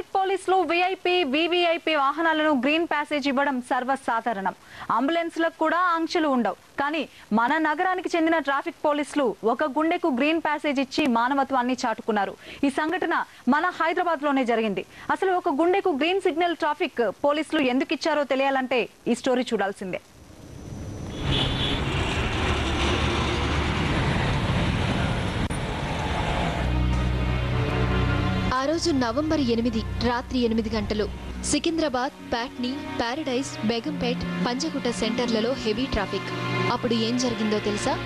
Traffic పోలీసులు VIP VVIP వాహనాలను green passage ఇవ్వడం సర్వసాధారణం. అంబులెన్స్లకు కూడా ఆంక్షలు ఉండవు. కానీ మన నగరానికి చెందిన ట్రాఫిక్ పోలీసులు ఒక గుండెకు గ్రీన్ ప్యాసేజ్ ఇచ్చి మానవత్వాన్ని చాటుకున్నారు. ఈ సంఘటన మన హైదరాబాద్లోనే జరిగింది. అసలు ఒక గుండెకు గ్రీన్ సిగ్నల్ ట్రాఫిక్ పోలీసులు ఎందుకు ఇచ్చారో తెలియాలంటే ఈ స్టోరీ చూడాల్సిందే. ఆ రోజు నవంబర్ ఎనిమిది రాత్రి ఎనిమిది గంటలు. సికింద్రాబాద్ ప్యాట్నీ ప్యారడైజ్ బేగంపేట్ పంజగుట్ట సెంటర్లలో హెవీ ట్రాఫిక్. అప్పుడు ఏం జరిగిందో తెలుసా?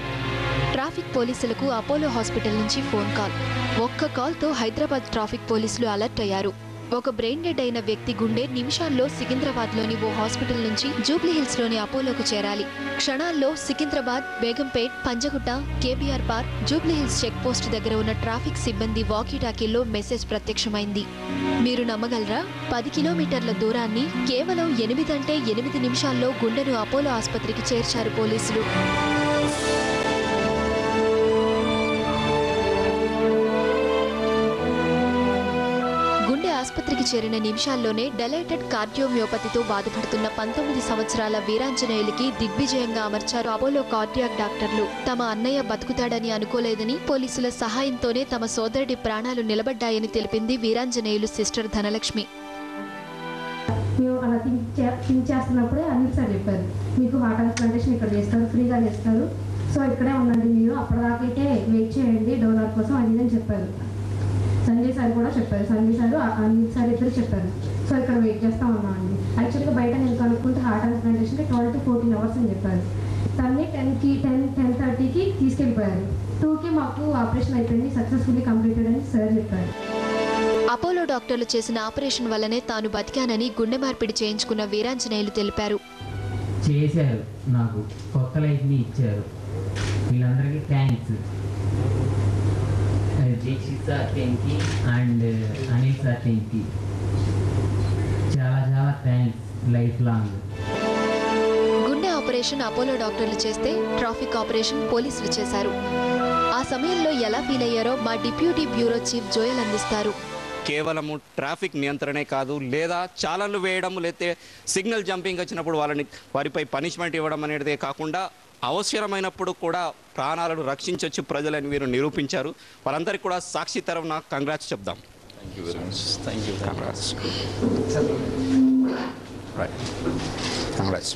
ట్రాఫిక్ పోలీసులకు అపోలో హాస్పిటల్ నుంచి ఫోన్ కాల్. ఒక్క కాల్తో హైదరాబాద్ ట్రాఫిక్ పోలీసులు అలర్ట్ అయ్యారు. ఒక బ్రెయిన్ డెడ్ అయిన వ్యక్తి గుండె నిమిషాల్లో సికింద్రాబాద్లోని ఓ హాస్పిటల్ నుంచి జూబ్లీహిల్స్లోని అపోలోకు చేరాలి. క్షణాల్లో Secunderabad Begumpet Panjagutta KBR park Jubilee Hills checkpost దగ్గర ఉన్న ట్రాఫిక్ సిబ్బంది వాకీటాకీల్లో మెసేజ్ ప్రత్యక్షమైంది. మీరు నమ్మగలరా? పది కిలోమీటర్ల దూరాన్ని కేవలం ఎనిమిదంటే ఎనిమిది నిమిషాల్లో గుండెను అపోలో ఆసుపత్రికి చేర్చారు పోలీసులు. ఆసుపత్రికి చేరిన నిమిషాల్లోనే డెలైటెడ్ కార్డియోమ్యోపతితో బాధపడుతున్న పంతొమ్మిది సంవత్సరాల వీరాంజనేయులకి దిగ్విజయంగా అమర్చారు అపోలో కార్డియాక్ డాక్టర్లు. తమ అన్నయ్య బతుకుతాడని అనుకోలేదని పోలీసుల సహాయంతోనే తమ సోదరుడి ప్రాణాలు నిలబడ్డాయని తెలిపింది వీరాంజనేయులు సిస్టర్ ధనలక్ష్మి. మేము అలా థింక్ చేస్తున్నప్పుడే అనిల్ సార్ చెప్పారు. మీకు హార్ట్ ట్రాన్స్ప్లాంటేషన్ ఇక్కడ చేస్తారు ఫ్రీగా చేస్తారు. సో ఇక్కడే ఉండండి మీరు. అప్పటిదాకైతే వెయిట్ చేయండి డోనర్ కోసం అది అని చెప్పారు. సంజయ్ సార్ కూడా చెప్పారు. సంజయ్ సార్ ఆ- అనిల్ సార్ ఇద్దరు చెప్పారు. సో ఇక్కడ వెయిట్ చేస్తా ఉన్నామండి. యాక్చువల్గా బయట నేను కనుక్కుంటే హార్ట్ ట్రాన్స్ప్లాంటేషన్కి ట్వెల్వ్ టు ఫోర్టీన్ అవర్స్ అని చెప్పారు. తన్ని టెన్కి టెన్ టెన్ థర్టీకి తీసుకెళ్ళిపోయారు. టూకి మాకు ఆపరేషన్ అయిపోయింది. సక్సెస్ఫుల్లీ కంప్లీటెడ్ అని సార్ చెప్పారు. అపోలో డాక్టర్లు చేసిన ఆపరేషన్ వల్లనే తాను బతికానని గుండె మార్పిడి చేయించుకున్న వీరాంజనేయులు తెలిపారు. చేశారు. నాకు కొత్త లైఫ్ని ఇచ్చారు. వీళ్ళందరికీ థ్యాంక్స్. దీక్షిత్ సార్ థ్యాంక్కి అండ్ అనిల్ సార్ థ్యాంక్కి చాలా చాలా థ్యాంక్స్ లైఫ్ లాంగ్ గుండె ఆపరేషన్ అపోలో డాక్టర్లు చేస్తే ట్రాఫిక్ ఆపరేషన్ పోలీసులు చేశారు. ఆ సమయంలో ఎలా ఫీల్ అయ్యారో మా డిప్యూటీ బ్యూరో చీఫ్ జోయల్ అందిస్తారు. కేవలము ట్రాఫిక్ నియంత్రణే కాదు లేదా చాలన్లు వేయడం లేతే సిగ్నల్ జంపింగ్ వచ్చినప్పుడు వాళ్ళని వారిపై పనిష్మెంట్ ఇవ్వడం అనేదే కాకుండా అవసరమైనప్పుడు కూడా ప్రాణాలను రక్షించవచ్చు ప్రజలని వీరు నిరూపించారు. వారందరికీ కూడా సాక్షి తరఫున కంగ్రాట్స్ చెప్దాం. Congrats right congrats